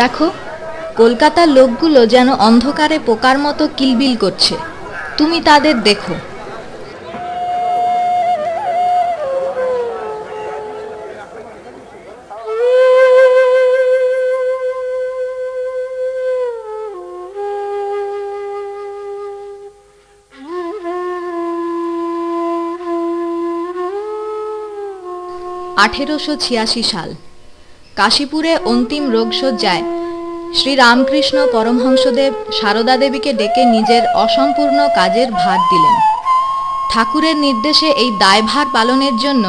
দেখো, কলকাতার লোকগুলো যেন অন্ধকারে পোকার মতো কিলবিল করছে। তুমি তাদের দেখো। আঠেরোশো ছিয়াশি সাল। কাশীপুরে অন্তিম রোগশয্যায় শ্রী রামকৃষ্ণ পরমহংসদেব সারদা দেবীকে ডেকে নিজের অসম্পূর্ণ কাজের ভার দিলেন। ঠাকুরের নির্দেশে এই দায়ভার পালনের জন্য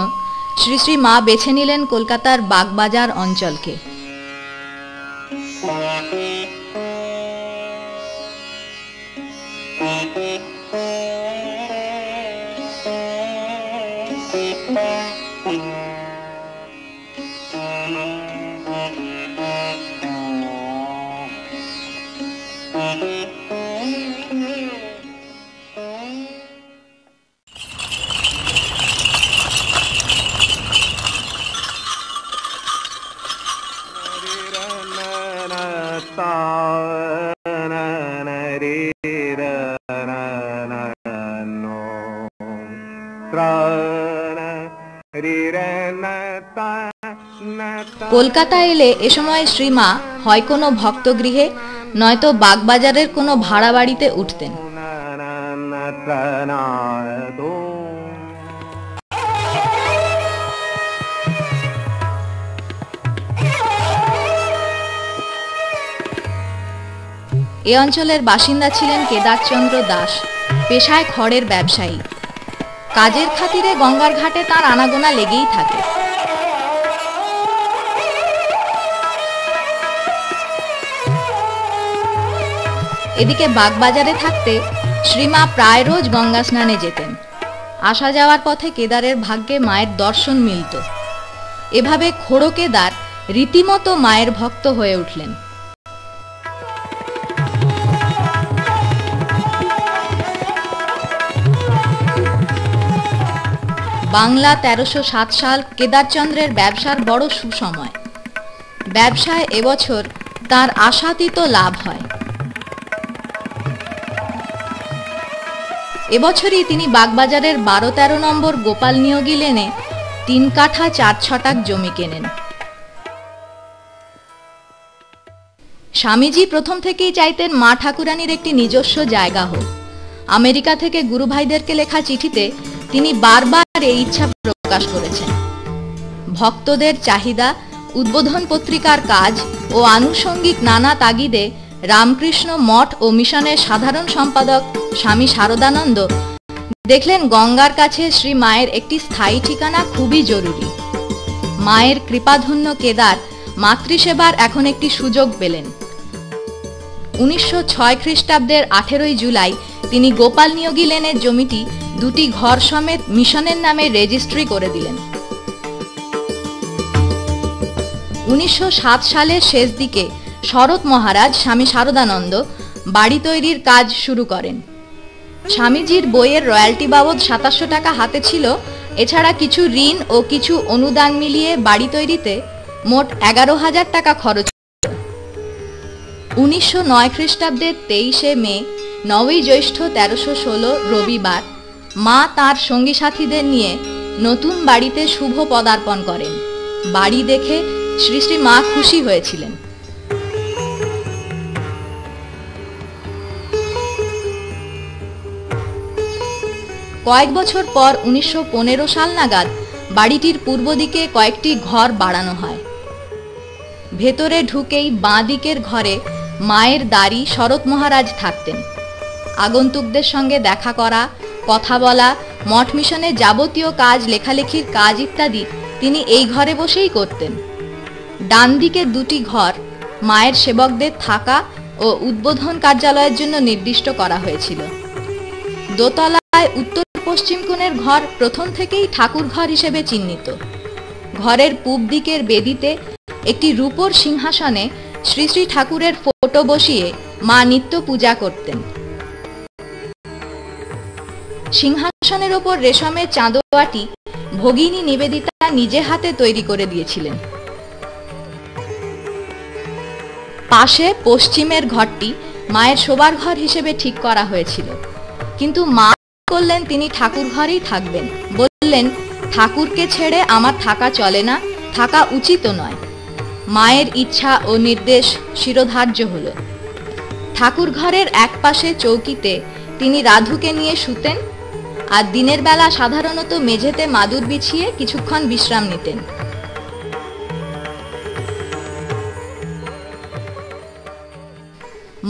শ্রী শ্রী মা বেছে নিলেন কলকাতার বাগবাজার অঞ্চলকে। কলকাতা এলে এ সময় শ্রীমা হয় কোনো ভক্তগৃহে নয়তো বাগবাজারের কোনো ভাড়া বাড়িতে উঠতেন। এ অঞ্চলের বাসিন্দা ছিলেন কেদারচন্দ্র দাস, পেশায় খড়ের ব্যবসায়ী। কাজের খাতিরে গঙ্গার ঘাটে তার আনাগোনা লেগেই থাকে। এদিকে বাগবাজারে থাকতে শ্রীমা প্রায় রোজ গঙ্গা স্নানে যেতেন। আসা যাওয়ার পথে কেদারের ভাগ্যে মায়ের দর্শন মিলত। এভাবে খোড়ো কেদার রীতিমতো মায়ের ভক্ত হয়ে উঠলেন। বাংলা তেরোশো সাত সাল কেদারচন্দ্রের ব্যবসার বড় সুসময়। ব্যবসায় এবছর তার আশাতীত লাভ হয়। এবছরই তিনি বাগবাজারের বারো তেরো নম্বর গোপাল নিয়োগী লেনে তিন কাঠা চার ছটাক জমি কেনেন। স্বামীজি প্রথম থেকেই চাইতেন মা ঠাকুরানীর একটি নিজস্ব জায়গা হোক। আমেরিকা থেকে গুরু ভাইদেরকে লেখা চিঠিতে তিনি বারবার এই ইচ্ছা প্রকাশ করেছেন। ভক্তদের চাহিদা, উদ্বোধন পত্রিকার কাজ ও আনুষঙ্গিক নানা তাগিদে রামকৃষ্ণ মঠ ও মিশনের সাধারণ সম্পাদক স্বামী শারদানন্দ দেখলেন গঙ্গার কাছে শ্রী মায়ের একটি স্থায়ী ঠিকানা খুবই জরুরি। মায়ের কৃপাধন্য কেদার মাতৃসেবার এখন একটি সুযোগ পেলেন। উনিশশো ছয় খ্রিস্টাব্দের আঠেরোই জুলাই তিনি গোপাল নিয়োগী লেনের জমিটি দুটি ঘর সমেত মিশনের নামে রেজিস্ট্রি করে দিলেন। উনিশশো সাত সালের শেষ দিকে শরৎ মহারাজ স্বামী শারদানন্দ বাড়ি তৈরির কাজ শুরু করেন। স্বামীজির বইয়ের রয়্যালটি বাবদ সাতাশশো টাকা হাতে ছিল। এছাড়া কিছু ঋণ ও কিছু অনুদান মিলিয়ে বাড়ি তৈরিতে মোট এগারো হাজার টাকা খরচ উনিশশো নয় খ্রিস্টাব্দের তেইশে মে, নবই জ্যৈষ্ঠ তেরোশো ষোলো রবিবার মা তার সঙ্গী সাথীদের নিয়ে নতুন বাড়িতে শুভ পদার্পণ করেন। বাড়ি দেখে শ্রী শ্রী মা খুশি হয়েছিলেন। কয়েক বছর পর উনিশশো পনেরো সাল নাগাদ বাড়িটির পূর্ব দিকে কয়েকটি ঘর বাড়ানো হয়। ভেতরে ঢুকেই বাঁ দিকের ঘরে মায়ের দাড়ি শরৎ মহারাজ থাকতেন। আগন্তুকদের সঙ্গে দেখা করা কথা বলা, মঠ মিশনে যাবতীয় কাজ, লেখালেখির কাজ ইত্যাদি তিনি এই ঘরে বসেই করতেন। ডান দিকে দুটি ঘর, মায়ের সেবকদের থাকা ও উদ্বোধন কার্যালয়ের জন্য নির্দিষ্ট করা হয়েছিল। দোতলায় উত্তর পশ্চিম কোণের ঘর প্রথম থেকেই ঠাকুর ঘর হিসেবে চিহ্নিত। ঘরের পূব দিকের বেদিতে একটি রূপোর সিংহাসনে শ্রী শ্রী ঠাকুরের ফটো বসিয়ে মা নিত্য পূজা করতেন। সিংহাসনের ওপর রেশমের চাঁদোয়াটি ভগিনী নিবেদিতা নিজে হাতে তৈরি করে দিয়েছিলেন। পাশে পশ্চিমের ঘরটি মায়ের শোবার ঘর হিসেবে ঠিক করা হয়েছিল। কিন্তু মা করলেন তিনি ঠাকুর ঘরেই থাকবেন। বললেন, ঠাকুরকে ছেড়ে আমার থাকা চলে না, থাকা উচিত নয়। মায়ের ইচ্ছা ও নির্দেশ শিরোধার্য হল। ঠাকুর ঘরের এক পাশে চৌকিতে তিনি রাধুকে নিয়ে শুতেন আর দিনের বেলা সাধারণত মেঝেতে মাদুর বিছিয়ে কিছুক্ষণ বিশ্রাম নিতেন।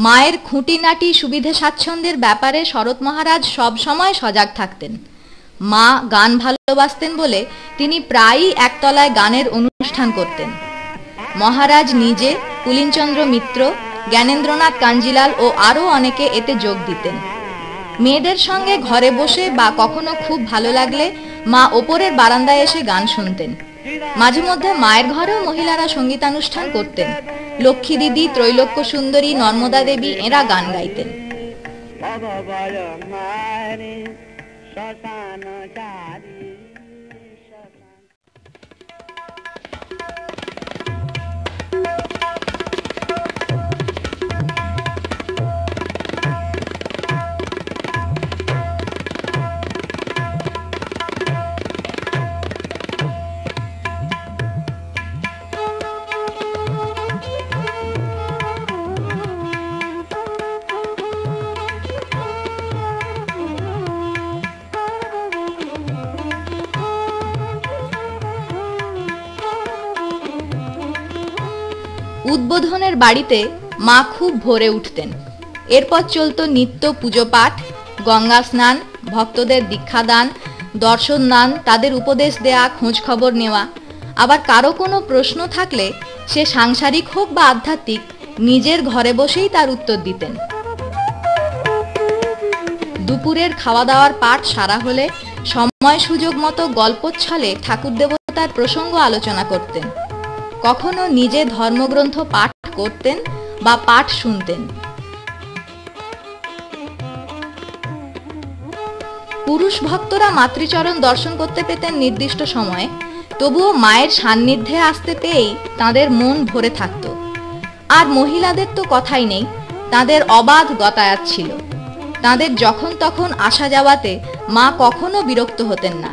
মায়ের খুঁটিনাটি সুবিধে স্বাচ্ছন্দ্যের ব্যাপারে শরৎ মহারাজ সব সময় সজাগ থাকতেন। মা গান ভালোবাসতেন বলে তিনি প্রায়ই একতলায় গানের অনুষ্ঠান করতেন। মহারাজ নিজে, কুলিনচন্দ্র মিত্র, জ্ঞানেন্দ্রনাথ কাঞ্জিলাল ও আরও অনেকে এতে যোগ দিতেন। মেয়েদের সঙ্গে ঘরে বসে বা কখনো খুব ভালো লাগলে মা ওপরের বারান্দায় এসে গান শুনতেন। মাঝে মধ্যে মায়ের ঘরেও মহিলারা সঙ্গীতানুষ্ঠান করতেন। লক্ষ্মী দিদি, ত্রৈলোক্য সুন্দরী, নর্মদা দেবী, এরা গান গাইতেন। উদ্বোধনের বাড়িতে মা খুব ভোরে উঠতেন। এরপর চলত নিত্য পুজো পাঠ, গঙ্গা স্নান, ভক্তদের দীক্ষাদান, দর্শন দান, তাদের উপদেশ দেয়া খোঁজ খবর নেওয়া। আবার কারও কোনো প্রশ্ন থাকলে সে সাংসারিক হোক বা আধ্যাত্মিক, নিজের ঘরে বসেই তার উত্তর দিতেন। দুপুরের খাওয়া দাওয়ার পাঠ সারা হলে সময় সুযোগ মতো গল্পচ্ছলে ঠাকুর দেবতার প্রসঙ্গ আলোচনা করতেন। কখনো নিজে ধর্মগ্রন্থ পাঠ করতেন বা পাঠ শুনতেন। পুরুষ ভক্তরা মাতৃচরণ দর্শন করতে পেতেন নির্দিষ্ট সময়ে, তবুও মায়ের সান্নিধ্যে আসতে পেয়েই তাদের মন ভরে থাকত। আর মহিলাদের তো কথাই নেই, তাদের অবাধ গতায়াত ছিল। তাদের যখন তখন আসা যাওয়াতে মা কখনো বিরক্ত হতেন না,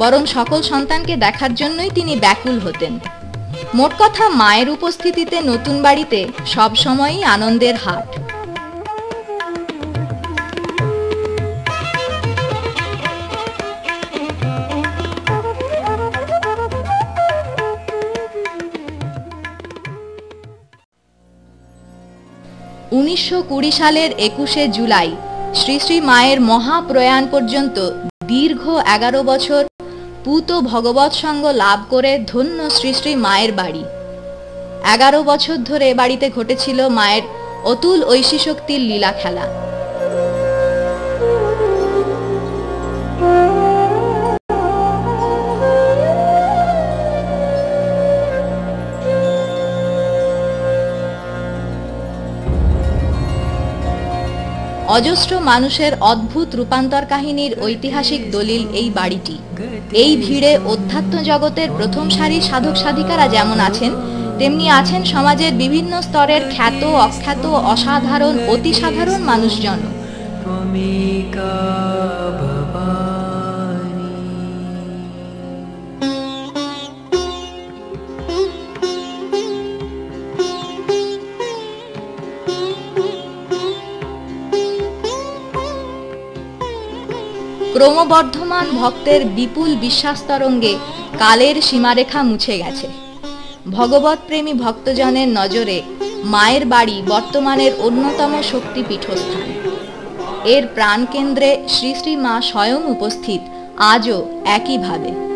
বরং সকল সন্তানকে দেখার জন্যই তিনি ব্যাকুল হতেন। মোট কথা মায়ের উপস্থিতিতে নতুন বাড়িতে সবসময়ই আনন্দের হাট। উনিশশো কুড়ি সালের একুশে জুলাই শ্রী শ্রী মায়ের মহাপ্রয়াণ পর্যন্ত দীর্ঘ এগারো বছর পুত ভগবৎ সঙ্গ লাভ করে ধন্য শ্রী শ্রী মায়ের বাড়ি। এগারো বছর ধরে বাড়িতে ঘটেছিল মায়ের অতুল ঐশী শক্তির লীলা খেলা। অজস্র মানুষের অদ্ভুত রূপান্তর কাহিনীর ঐতিহাসিক দলিল এই বাড়িটি। এই ভিড়ে অধ্যাত্ম জগতের প্রথম সারি সাধক সাধিকারা যেমন আছেন, তেমনি আছেন সমাজের বিভিন্ন স্তরের খ্যাত, অখ্যাত, অসাধারণ, অতি সাধারণ মানুষজন। ক্রমবর্ধমান ভক্তের বিপুল বিশ্বাস তরঙ্গে কালের সীমারেখা মুছে গেছে। ভগবত প্রেমী ভক্তজনের নজরে মায়ের বাড়ি বর্তমানের অন্যতম শক্তি পীঠস্থান। এর প্রাণকেন্দ্রে শ্রী শ্রী মা স্বয়ং উপস্থিত, আজও একইভাবে।